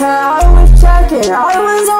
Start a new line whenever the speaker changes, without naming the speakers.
I I was checking, I was